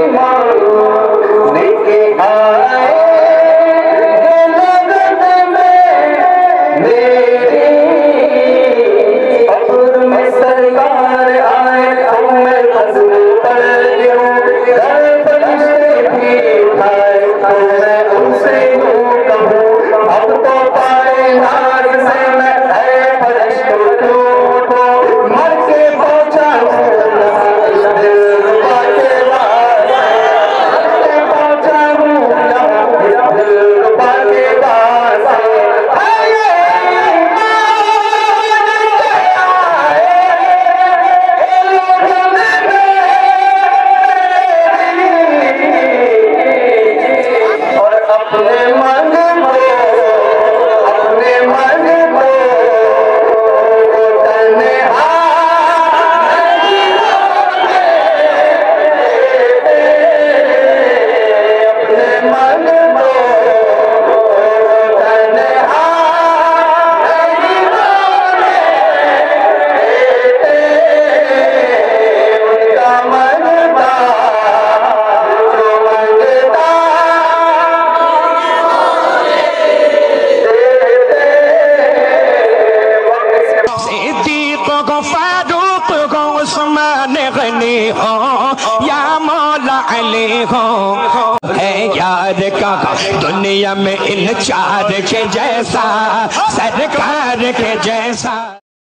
है उस्मान गनी हो या मौला अली हो है यार का दुनिया में इन चार के जैसा सरकार के जैसा